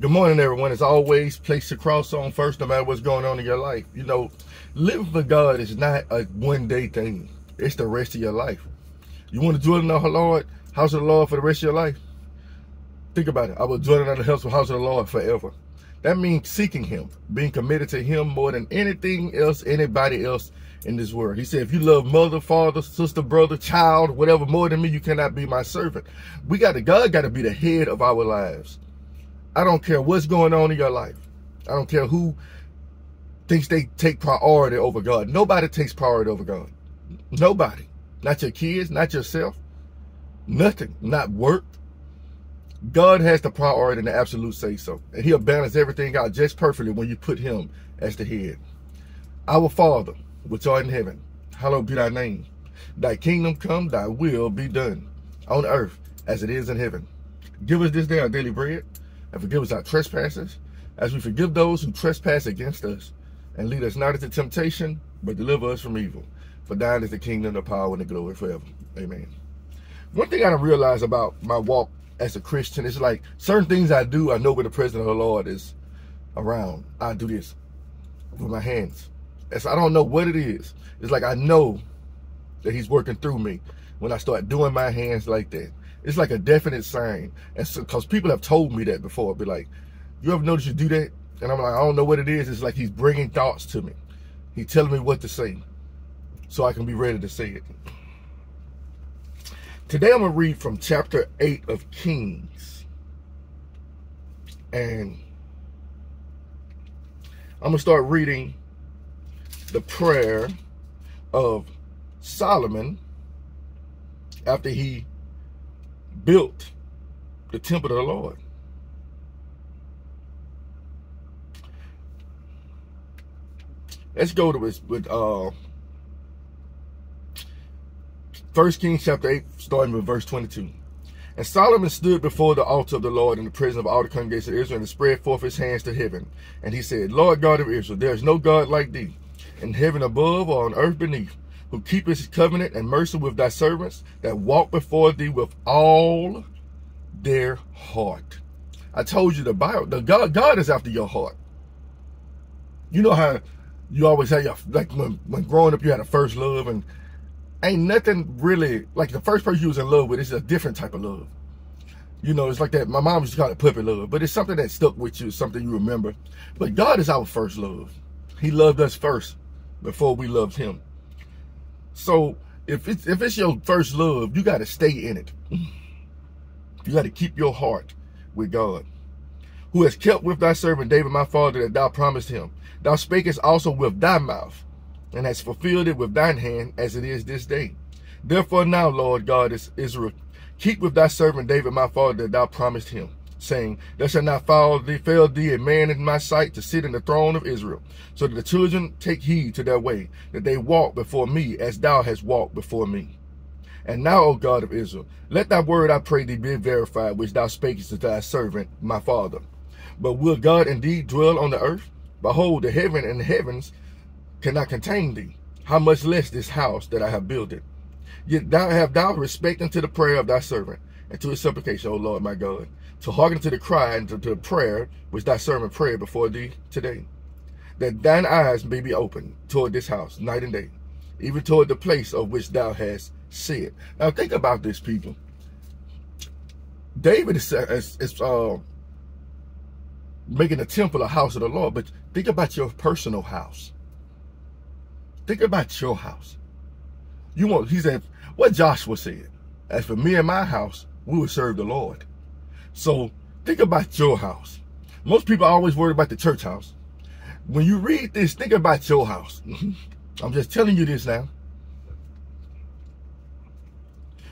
Good morning, everyone. As always, place the cross on first, no matter what's going on in your life. You know, living for God is not a one day thing, it's the rest of your life. You want to dwell in the Lord, house of the Lord for the rest of your life? Think about it. I will dwell in the house of the Lord forever. That means seeking Him, being committed to Him more than anything else, anybody else in this world. He said, if you love mother, father, sister, brother, child, whatever more than me, you cannot be my servant. We got to, God got to be the head of our lives. I don't care what's going on in your life. I don't care who thinks they take priority over God. Nobody takes priority over God. Nobody. Not your kids, not yourself. Nothing. Not work. God has the priority and the absolute say so. And he'll balance everything out just perfectly when you put him as the head. Our Father, which art in heaven, hallowed be thy name. Thy kingdom come, thy will be done on earth as it is in heaven. Give us this day our daily bread and forgive us our trespasses, as we forgive those who trespass against us. And lead us not into temptation, but deliver us from evil. For thine is the kingdom, the power, and the glory forever. Amen. One thing I don't realize about my walk as a Christian is like certain things I do, I know when the presence of the Lord is around. I do this with my hands. It's, I don't know what it is. It's like I know that he's working through me when I start doing my hands like that. It's like a definite sign. And so, cause people have told me that before. Be like, you ever notice you do that? And I'm like, I don't know what it is. It's like he's bringing thoughts to me. He's telling me what to say so I can be ready to say it. Today I'm going to read from chapter 8 of Kings. And I'm going to start reading the prayer of Solomon after he built the temple of the Lord. Let's go to this with uh First Kings chapter 8, starting with verse 22. And Solomon stood before the altar of the Lord in the presence of all the congregation of Israel and spread forth his hands to heaven. And he said, Lord God of Israel, there is no God like thee, in heaven above or on earth beneath, who keepeth his covenant and mercy with thy servants that walk before thee with all their heart. I told you the Bible, the God, God is after your heart. You know how you always have your, like when, when growing up, you had a first love and ain't nothing really like the first person you was in love with is a different type of love. You know, it's like that. My mom used to call it puppy love, but it's something that stuck with you, something you remember. But God is our first love. He loved us first before we loved him. So if it's if it's your first love, you got to stay in it. You got to keep your heart with God, who has kept with thy servant David, my father, that thou promised him. Thou spakest also with thy mouth and has fulfilled it with thine hand as it is this day. Therefore now, Lord God is Israel, keep with thy servant David my father that thou promised him, saying, There shall not fall thee, fail thee a man in my sight to sit in the throne of Israel, so that the children take heed to their way, that they walk before me as thou hast walked before me. And now, O God of Israel, let thy word, I pray thee, be verified, which thou spakest to thy servant, my father. But will God indeed dwell on the earth? Behold, the heaven and the heavens cannot contain thee. How much less this house that I have builded? Yet thou have thou respect unto the prayer of thy servant, and to his supplication, O Lord my God, to hearken to the cry and to, the prayer which thy servant prayed before thee today, that thine eyes may be open toward this house night and day, even toward the place of which thou hast said. Now think about this, people. David is, is, is uh, making a temple a house of the Lord, but think about your personal house. Think about your house. You want, he said, what Joshua said, as for me and my house, we will serve the Lord. So think about your house. Most people are always worried about the church house. When you read this, think about your house. I'm just telling you this now.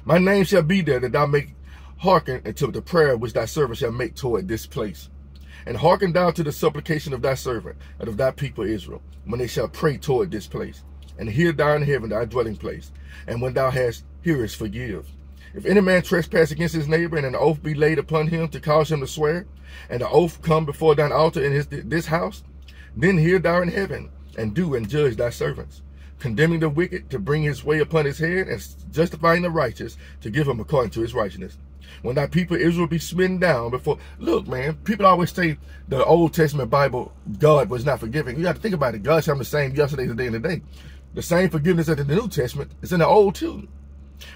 My name shall be there that thou make hearken unto the prayer which thy servant shall make toward this place. And hearken down to the supplication of thy servant and of thy people Israel, when they shall pray toward this place. And hear thou in heaven thy dwelling place. And when thou hast hearest, forgive. If any man trespass against his neighbor, and an oath be laid upon him to cause him to swear, and the oath come before thine altar in his, this house, then hear thou in heaven, and do and judge thy servants, condemning the wicked to bring his way upon his head, and justifying the righteous to give him according to his righteousness. When thy people Israel be smitten down before. Look, man, people always say the Old Testament Bible, God was not forgiving. You got to think about it. God's having the same yesterday, today, and today. The same forgiveness that in the New Testament is in the Old too.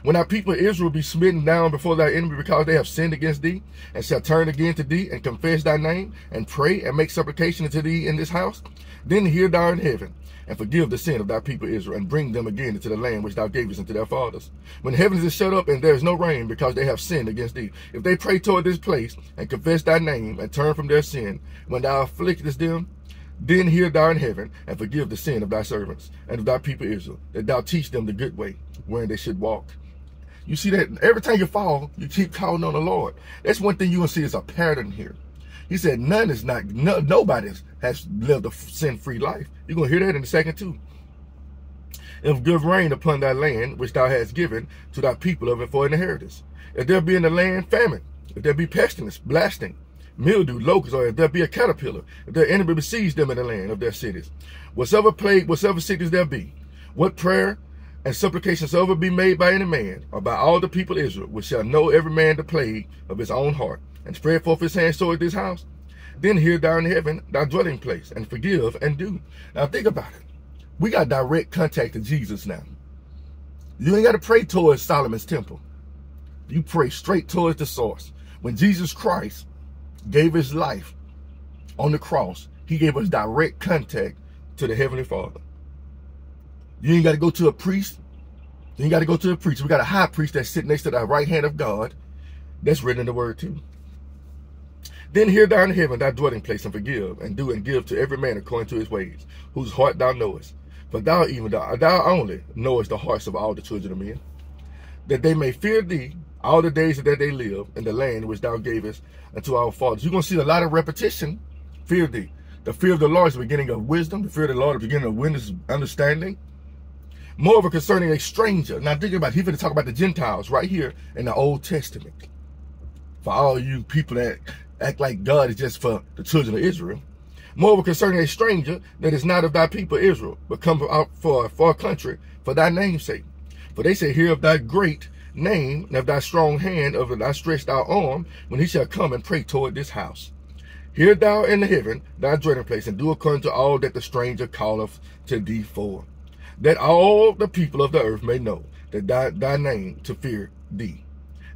When our people Israel be smitten down before thy enemy because they have sinned against thee, and shall turn again to thee, and confess thy name, and pray, and make supplication unto thee in this house, then hear thou in heaven, and forgive the sin of thy people Israel, and bring them again into the land which thou gavest unto their fathers. When heavens is shut up, and there is no rain, because they have sinned against thee, if they pray toward this place, and confess thy name, and turn from their sin, when thou afflictest them, then hear thou in heaven, and forgive the sin of thy servants, and of thy people Israel, that thou teach them the good way, wherein they should walk. You see that every time you fall, you keep calling on the Lord. That's one thing you will see is a pattern here. He said, none is not, no, nobody has lived a sin-free life. You're going to hear that in a second too. If give rain upon thy land, which thou hast given to thy people of it for an inheritance. If there be in the land famine, if there be pestilence, blasting, mildew, locusts, or if there be a caterpillar, if their enemy besiege them in the land of their cities. Whatsoever plague, whatsoever sickness there be, what prayer and supplication ever be made by any man, or by all the people of Israel, which shall know every man the plague of his own heart, and spread forth his hands toward this house, then hear thou in heaven thy dwelling place, and forgive and do. Now think about it. We got direct contact to Jesus now. You ain't got to pray towards Solomon's temple. You pray straight towards the source. When Jesus Christ gave his life on the cross, he gave us direct contact to the Heavenly Father. You ain't got to go to a priest. You ain't got to go to a priest. We got a high priest that's sitting next to the right hand of God. That's written in the word too. Then hear thou in heaven thy dwelling place and forgive and do and give to every man according to his ways, whose heart thou knowest. For thou even thou, thou only knowest the hearts of all the children of men, that they may fear thee all the days that they live in the land which thou gavest unto our fathers. You're going to see a lot of repetition. Fear thee. The fear of the Lord is the beginning of wisdom. The fear of the Lord is the beginning of understanding. Moreover, concerning a stranger. Now think about, he's going to talk about the Gentiles right here in the Old Testament. For all you people that act like God is just for the children of Israel. Moreover, concerning a stranger that is not of thy people Israel, but come out for a far country for thy name's sake. For they say, hear of thy great name and of thy strong hand, of thy stretched out arm, when he shall come and pray toward this house. Hear thou in the heaven thy dwelling place, and do according to all that the stranger calleth to thee for, that all the people of the earth may know that thy, thy name to fear thee,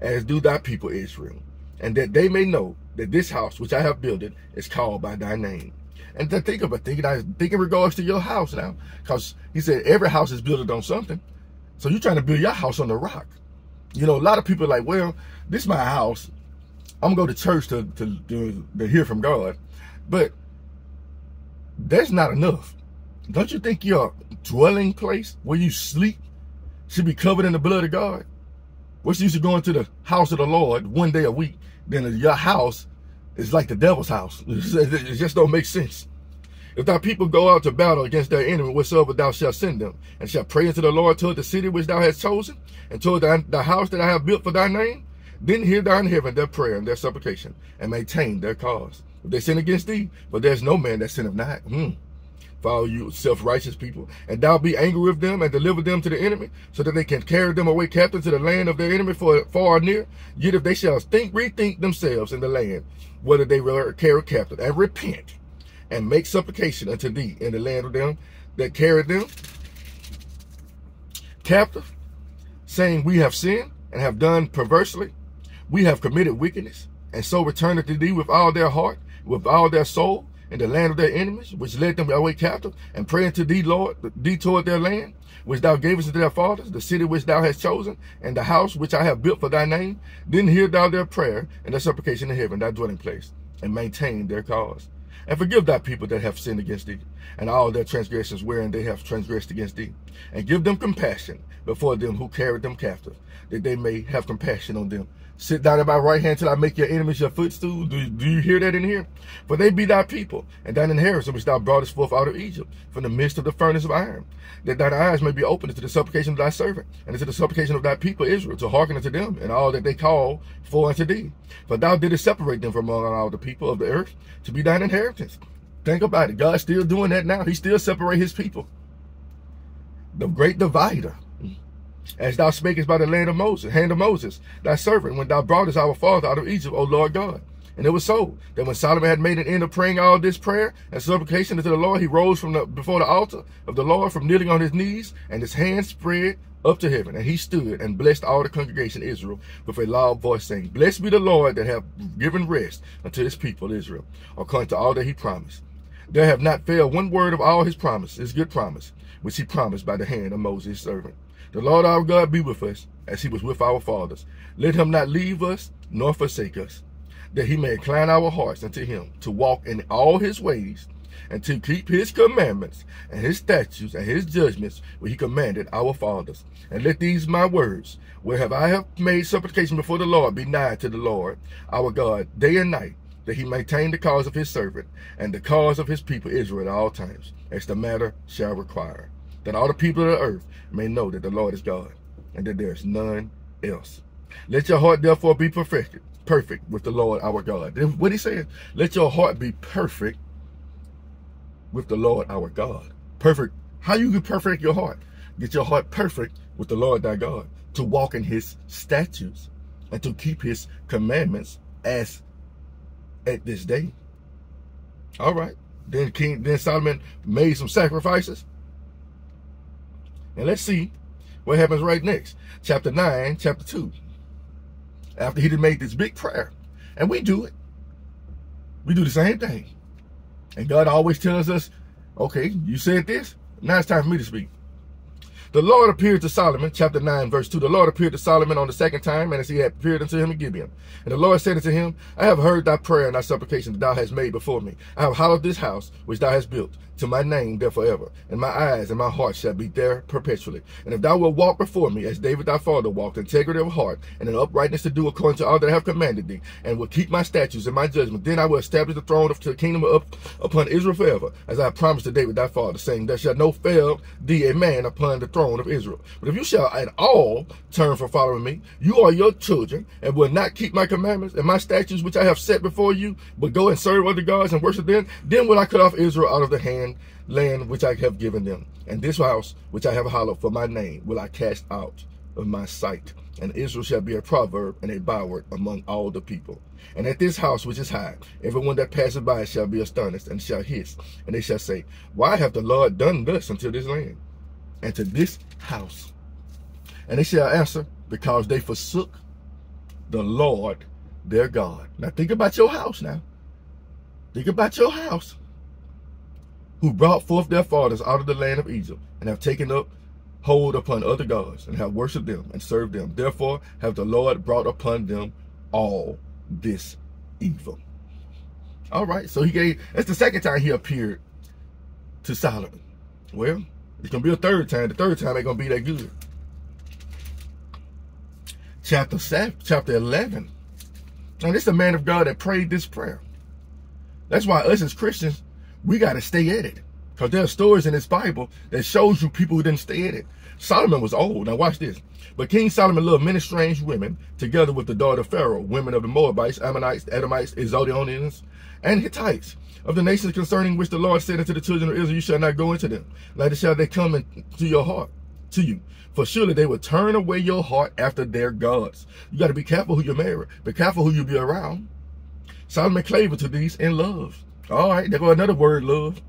as do thy people Israel, and that they may know that this house which I have builded is called by thy name. And to think about thinking, I think in regards to your house now, because he said every house is built on something. So you're trying to build your house on the rock. You know, a lot of people are like, well, this is my house. I'm gonna go to church to, to, to, to hear from God. But that's not enough. Don't you think your dwelling place where you sleep should be covered in the blood of God? What's the use of going to the house of the Lord one day a week? Then your house is like the devil's house. It just don't make sense. If thy people go out to battle against their enemy, whatsoever thou shalt send them, and shall pray unto the Lord toward the city which thou hast chosen, and toward the, the house that I have built for thy name, then hear thou in heaven their prayer and their supplication, and maintain their cause. If they sin against thee, but there's no man that sinneth not. Hmm. All you self-righteous people, and thou be angry with them and deliver them to the enemy, so that they can carry them away captive to the land of their enemy for far or near. Yet if they shall think, rethink themselves in the land, whether they will carry captive, and repent, and make supplication unto thee in the land of them that carried them captive, saying, We have sinned and have done perversely. We have committed wickedness, and so return to thee with all their heart, with all their soul, in the land of their enemies, which led them away captive, and pray to thee, Lord, thee toward their land, which thou gavest to their fathers, the city which thou hast chosen, and the house which I have built for thy name. Then hear thou their prayer and their supplication in heaven, thy dwelling place, and maintain their cause. And forgive thy people that have sinned against thee, and all their transgressions wherein they have transgressed against thee. And give them compassion before them who carried them captive, that they may have compassion on them. Sit down at my right hand till I make your enemies your footstool. Do, do you hear that in here? For they be thy people, and thine inheritance which thou broughtest forth out of Egypt, from the midst of the furnace of iron, that thine eyes may be opened to the supplication of thy servant, and to the supplication of thy people Israel, to hearken unto them, and all that they call for unto thee. For thou didst separate them from among all the people of the earth, to be thine inheritance. Think about it. God's still doing that now. He still separate his people. The great divider. As thou spakest by the land of Moses, hand of Moses, thy servant, when thou broughtest our father out of Egypt, O Lord God. And it was so that when Solomon had made an end of praying all this prayer and supplication unto the Lord, he rose from the, before the altar of the Lord from kneeling on his knees, and his hands spread up to heaven. And he stood and blessed all the congregation Israel with a loud voice, saying, Blessed be the Lord that hath given rest unto his people Israel, according to all that he promised. There have not failed one word of all his promise, his good promise, which he promised by the hand of Moses servant. The Lord our God be with us, as he was with our fathers. Let him not leave us, nor forsake us that he may incline our hearts unto him to walk in all his ways and to keep his commandments and his statutes and his judgments which he commanded our fathers. And let these my words, where have I have made supplication before the Lord, be nigh to the Lord our God day and night, that he maintain the cause of his servant and the cause of his people Israel at all times, as the matter shall require, that all the people of the earth may know that the Lord is God, and that there is none else. Let your heart therefore be perfected, perfect with the Lord our God. Then what he says, let your heart be perfect with the Lord our God. Perfect. How you can perfect your heart? Get your heart perfect with the Lord thy God to walk in his statutes and to keep his commandments as at this day. All right. Then King, then Solomon made some sacrifices. And let's see what happens right next. Chapter 9, chapter 2 after he had made this big prayer. And we do it. We do the same thing. And God always tells us, okay, you said this, now it's time for me to speak. The Lord appeared to Solomon, chapter 9, verse 2. The Lord appeared to Solomon on the second time, and as he had appeared unto him in Gibeon. And the Lord said unto him, I have heard thy prayer and thy supplication that thou hast made before me. I have hallowed this house which thou hast built to my name there forever, and my eyes and my heart shall be there perpetually. And if thou wilt walk before me, as David thy father walked, integrity of heart, and in uprightness to do according to all that I have commanded thee, and will keep my statutes and my judgment, then I will establish the throne of the kingdom up upon Israel forever, as I promised to David thy father, saying, There shall no fail thee a man upon the throne of Israel. But if you shall at all turn from following me, you are your children, and will not keep my commandments and my statutes which I have set before you, but go and serve other gods and worship them, then will I cut off Israel out of the hand land, land which I have given them. And this house which I have hallowed for my name will I cast out of my sight. And Israel shall be a proverb and a byword among all the people. And at this house which is high, everyone that passes by shall be astonished and shall hiss. And they shall say, Why hath the Lord done thus unto this land and to this house? And they shall answer, Because they forsook the Lord their God. Now think about your house now. Think about your house who brought forth their fathers out of the land of Egypt, and have taken up hold upon other gods, and have worshipped them and served them. Therefore have the Lord brought upon them all this evil. All right, so he gave, that's the second time he appeared to Solomon. Well, it's going to be a third time. The third time ain't going to be that good. Chapter 7, chapter 11. Now, this is a man of God that prayed this prayer. That's why us as Christians, we got to stay at it. Because there are stories in this Bible that shows you people who didn't stay at it. Solomon was old. Now watch this. But King Solomon loved many strange women, together with the daughter of Pharaoh, women of the Moabites, Ammonites, Edomites, Zidonians, and Hittites, of the nations concerning which the Lord said unto the children of Israel, You shall not go into them, neither shall they come into your heart, to you. For surely they will turn away your heart after their gods. You got to be careful who you marry. Be careful who you be around. Solomon clave to these in love. All right, there go another word, love.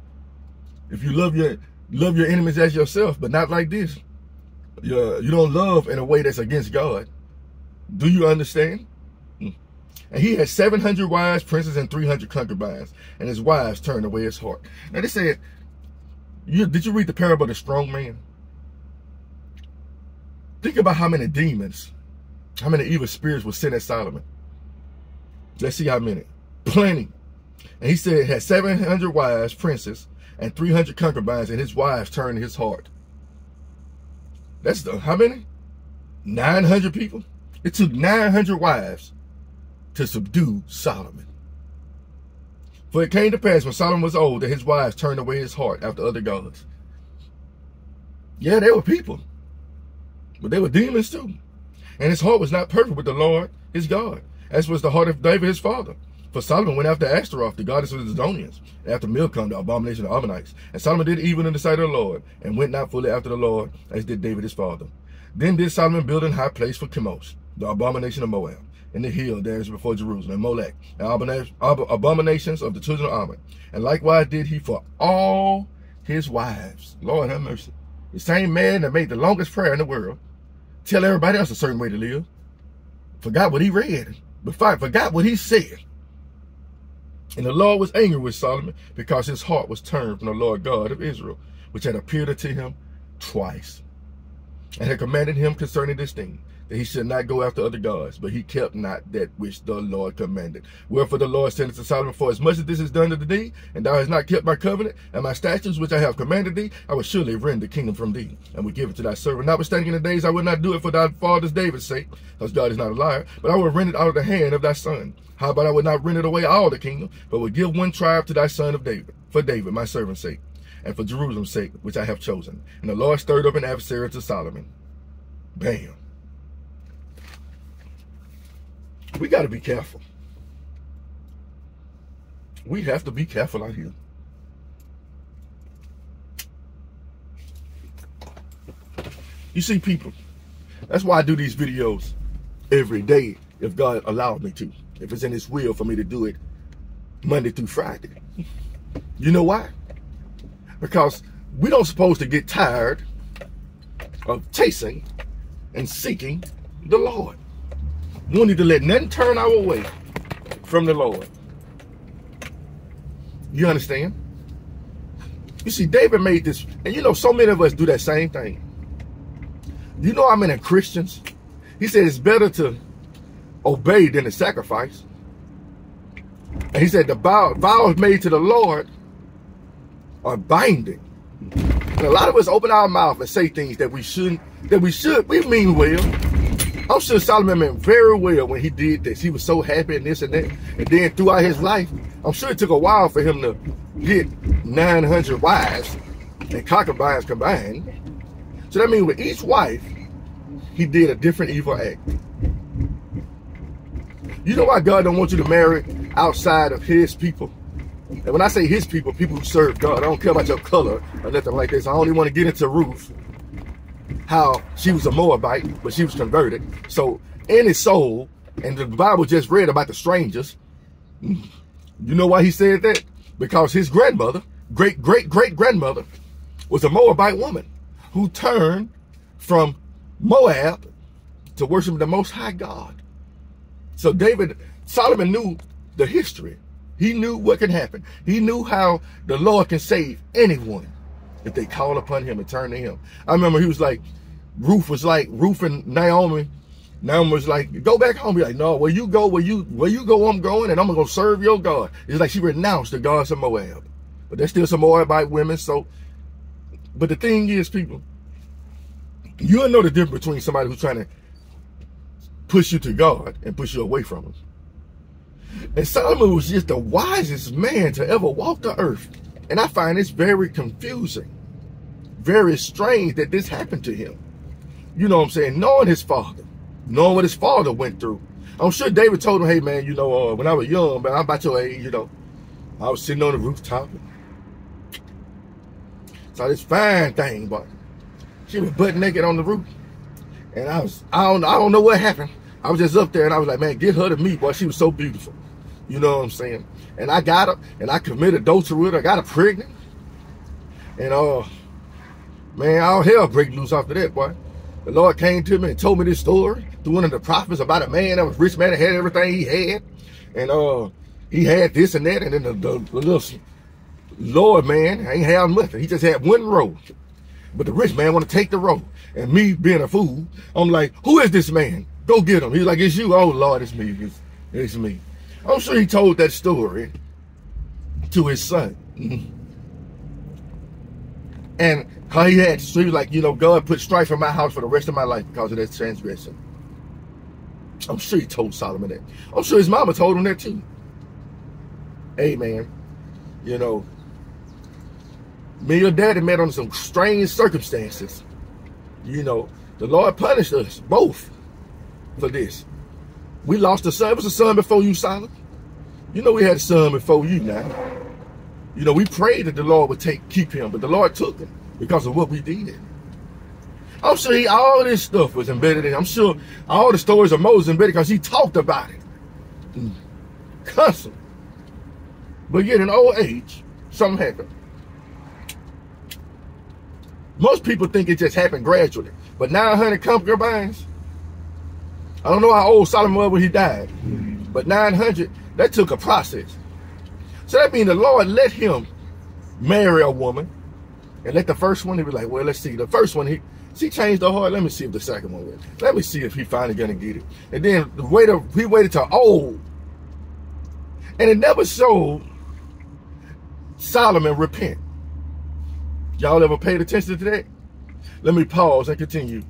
If you love your love your enemies as yourself, but not like this. You, you don't love in a way that's against God. Do you understand? Hmm. And he had 700 wives, princes, and 300 concubines, and his wives turned away his heart. Now they said, you, did you read the parable of the strong man? Think about how many demons, how many evil spirits were sent at Solomon. Let's see how many. Plenty. And he said had 700 wives, princes, and 300 concubines, and his wives turned his heart. That's the, how many? 900 people? It took 900 wives to subdue Solomon. For it came to pass when Solomon was old that his wives turned away his heart after other gods. Yeah, they were people. But they were demons too. And his heart was not perfect with the Lord, his God, as was the heart of David, his father. For Solomon went after Ashtaroth, the goddess of the Zidonians, and after Milcom, the abomination of Ammonites. And Solomon did evil in the sight of the Lord, and went not fully after the Lord, as did David his father. Then did Solomon build an high place for Chemosh, the abomination of Moab, in the hill there is before Jerusalem, and Molech, and abominations of the children of Ammon. And likewise did he for all his wives. Lord have mercy. The same man that made the longest prayer in the world tell everybody else a certain way to live. Forgot what he read, but forgot what he said. And the Lord was angry with Solomon because his heart was turned from the Lord God of Israel, which had appeared unto him twice, and had commanded him concerning this thing that he should not go after other gods, but he kept not that which the Lord commanded. Wherefore the Lord said unto Solomon, For as much as this is done unto thee, and thou hast not kept my covenant and my statutes which I have commanded thee, I will surely rend the kingdom from thee, and will give it to thy servant. Notwithstanding in the days I will not do it for thy father's David's sake, because God is not a liar, but I will rend it out of the hand of thy son. How about I would not rend it away all the kingdom, but would give one tribe to thy son of David, for David, my servant's sake, and for Jerusalem's sake, which I have chosen. And the Lord stirred up an adversary to Solomon. Bam. We got to be careful. We have to be careful out here. You see, people, that's why I do these videos every day if God allows me to. If it's in His will for me to do it Monday through Friday. You know why? Because we don't supposed to get tired of chasing and seeking the Lord. We don't need to let nothing turn our way from the Lord. You understand? You see, David made this, and you know, so many of us do that same thing. You know how many Christians? He said it's better to obey than to sacrifice. And he said the vow, vows made to the Lord are binding. And a lot of us open our mouth and say things that we shouldn't, that we should, we mean well, I'm sure Solomon meant very well when he did this. He was so happy and this and that. And then throughout his life, I'm sure it took a while for him to get 900 wives and concubines combined. So that means with each wife, he did a different evil act. You know why God don't want you to marry outside of his people? And when I say his people, people who serve God, I don't care about your color or nothing like this. I only want to get into Ruth how she was a Moabite, but she was converted. So his soul, and the Bible just read about the strangers. You know why he said that? Because his grandmother, great great great grandmother, was a Moabite woman who turned from Moab to worship the Most High God. So David, Solomon knew the history. He knew what can happen. He knew how the Lord can save anyone if they call upon him and turn to him. I remember he was like, Ruth was like, Ruth and Naomi, Naomi was like, go back home. Be like, no, where you go, where you where you go, I'm going, and I'm gonna serve your God. It's like she renounced the gods of Moab. But there's still some Moabite women, so but the thing is, people, you'll know the difference between somebody who's trying to push you to God and push you away from him. And Solomon was just the wisest man to ever walk the earth. And I find this very confusing, very strange that this happened to him. You know what I'm saying? Knowing his father, knowing what his father went through. I'm sure David told him, hey, man, you know, uh, when I was young, man, I'm about your age, you know, I was sitting on the rooftop. Saw this fine thing, but she was butt naked on the roof. And I was, I don't, I don't know what happened. I was just up there and I was like, man, get her to me, boy. She was so beautiful. You know what I'm saying? And I got her, and I committed adultery with her. I got her pregnant. And, uh, man, all hell break loose after that, boy. The Lord came to me and told me this story through one of the prophets about a man that was rich man that had everything he had. And, uh, he had this and that. And then the, the, the little Lord man ain't have nothing. He just had one road. But the rich man want to take the road. And me being a fool, I'm like, who is this man? Go get him. He's like, it's you. Oh, Lord, it's me. It's, it's me. I'm sure he told that story to his son. Mm-hmm. And how he had, so he was like, you know, God put strife in my house for the rest of my life because of that transgression. I'm sure he told Solomon that. I'm sure his mama told him that too. Man, you know, me and your daddy met under some strange circumstances. You know, the Lord punished us both for this. We lost a son. It was a son before you, Solomon. You know we had a son before you now. You know, we prayed that the Lord would take keep him, but the Lord took him because of what we did. I'm sure he all this stuff was embedded in. I'm sure all the stories of Moses embedded because he talked about it. Mm. Constantly. But yet in old age, something happened. Most people think it just happened gradually. But 900 concubines, I don't know how old Solomon was when he died. But 900, that took a process. So that means the Lord let him marry a woman. And let the first one, he was like, well, let's see. The first one, he she changed the heart. Let me see if the second one will. Let me see if he finally gonna get it. And then the waiter, he waited till old. And it never showed Solomon repent. Y'all ever paid attention to that? Let me pause and continue.